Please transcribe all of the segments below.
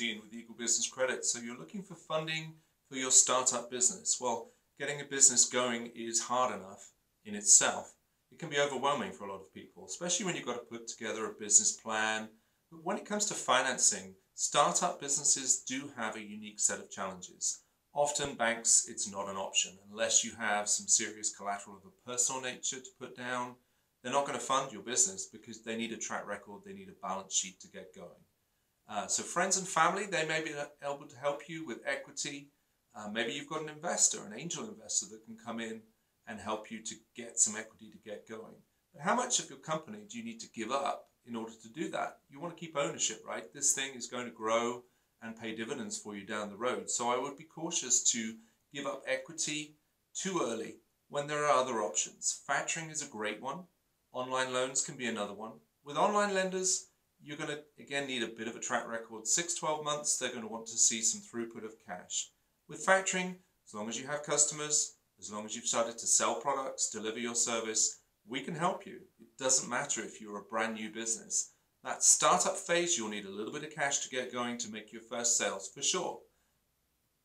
Ian with Eagle Business Credit. So you're looking for funding for your startup business. Well, getting a business going is hard enough in itself. It can be overwhelming for a lot of people, especially when you've got to put together a business plan. But when it comes to financing, startup businesses do have a unique set of challenges. Often banks, it's not an option unless you have some serious collateral of a personal nature to put down. They're not going to fund your business because they need a track record, they need a balance sheet to get going. Uh, so friends and family, they may be able to help you with equity. Uh, maybe you've got an investor, an angel investor that can come in and help you to get some equity to get going. But how much of your company do you need to give up in order to do that? You want to keep ownership, right? This thing is going to grow and pay dividends for you down the road. So I would be cautious to give up equity too early when there are other options. Factoring is a great one. Online loans can be another one. With online lenders, you're going to again need a bit of a track record. Six, 12 months, they're going to want to see some throughput of cash. With factoring, as long as you have customers, as long as you've started to sell products, deliver your service, we can help you. It doesn't matter if you're a brand new business. That startup phase, you'll need a little bit of cash to get going to make your first sales, for sure.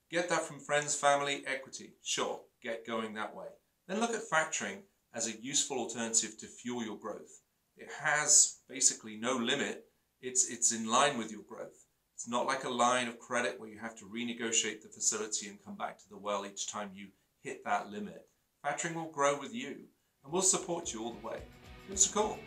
Get that from friends, family, equity, sure, get going that way. Then look at factoring as a useful alternative to fuel your growth. It has basically no limit. It's, it's in line with your growth. It's not like a line of credit where you have to renegotiate the facility and come back to the well each time you hit that limit. Factoring will grow with you and we'll support you all the way. A call.